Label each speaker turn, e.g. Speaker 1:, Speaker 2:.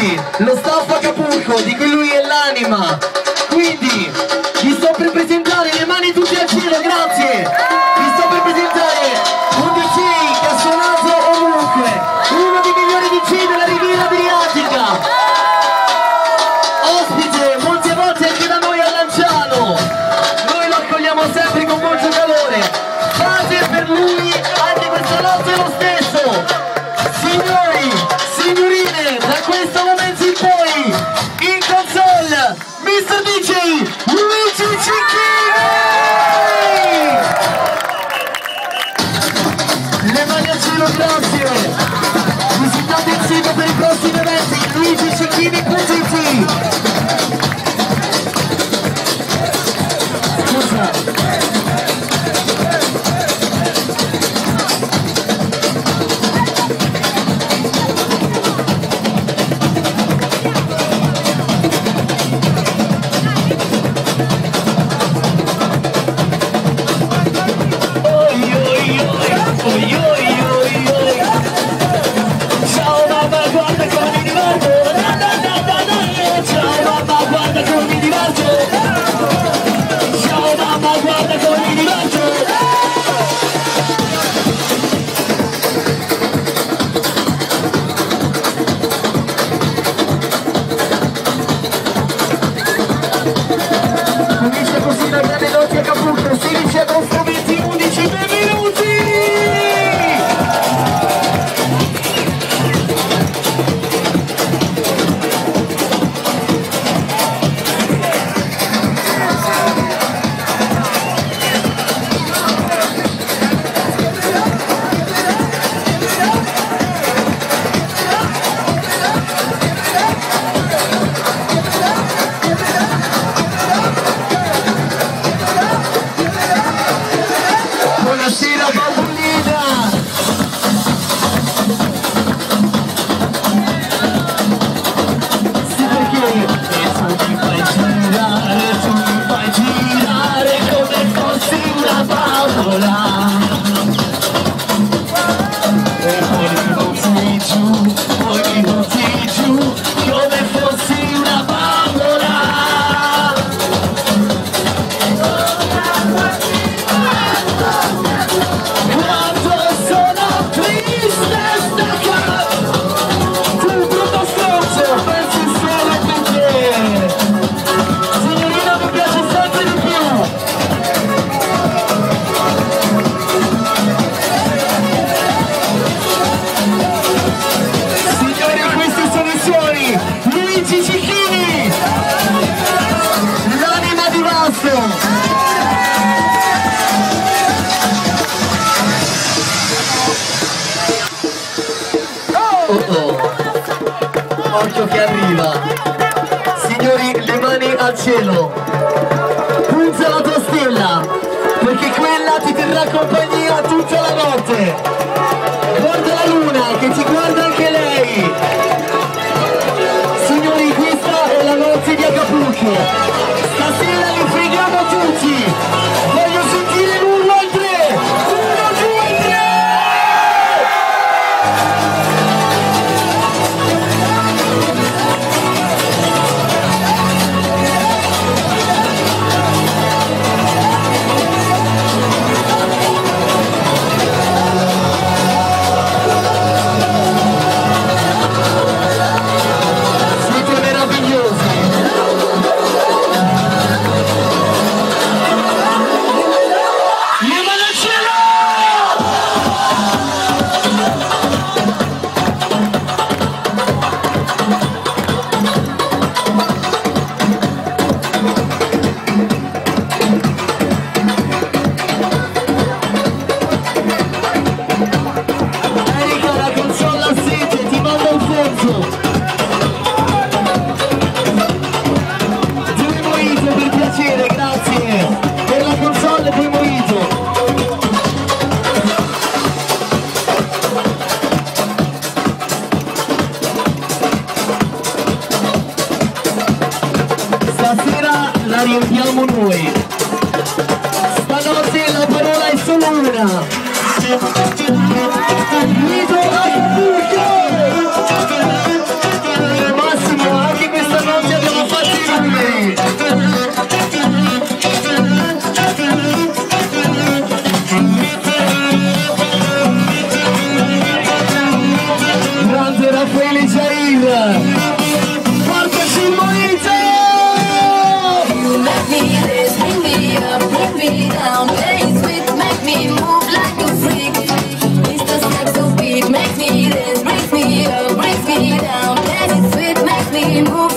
Speaker 1: Oggi lo staff a Capulco, di cui lui è l'anima, Richie! arrivato occhio che arriva. Signori le mani al cielo. Punza la tua stella perché quella ti terrà compagnia tutta la notte. Guarda la luna che ti guarda sentiamo noi stanotte la parola è solo
Speaker 2: me down. Very sweet, makes me move